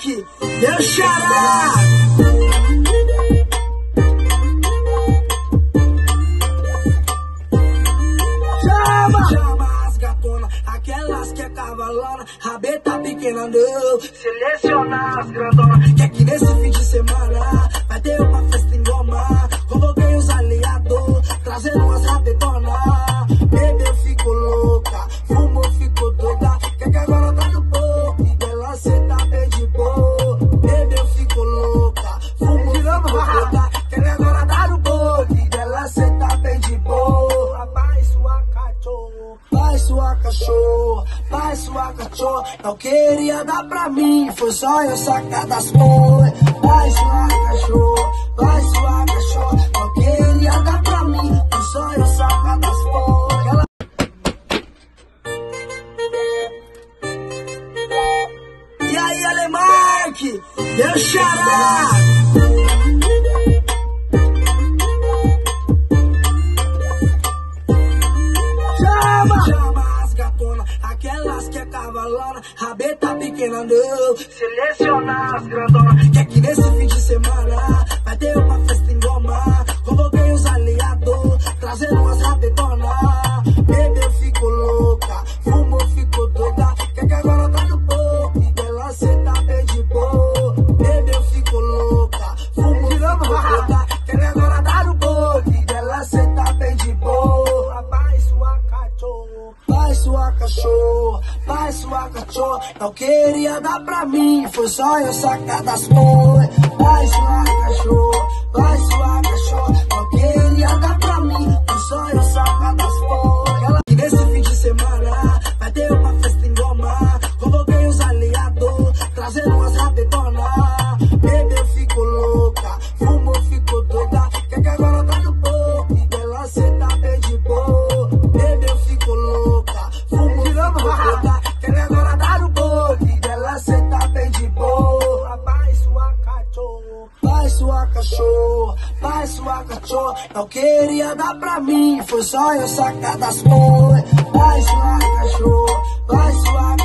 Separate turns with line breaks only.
Mark, meu. Chama, chama as gatona, aquelas que é cavalona, rabeta pequena não. Seleciona as grandona, que aqui nesse fim de semana vai ter uma sua cachorro, vai sua cachorro. Não queria dar pra mim, foi só eu sacar das cores. Vai sua cachorro, vai sua cachorro. Não queria dar pra mim, foi só eu sacar das cores. Ela E aí, Alemarque, meu xará. Chama, aquelas que é cavalona, rabeta pequena não. Seleciona as grandona, que aqui nesse fim de semana cachorro, vai sua cachorro. Não queria dar pra mim, foi só eu sacar das cores. Vai sua cachorro, vai sua cachorro. Não queria dar pra mim, foi só eu sacar das cores. Sua cachorro, vai sua cachorro. Não queria dar pra mim, foi só eu sacar das cores. Vai sua cachorro, vai sua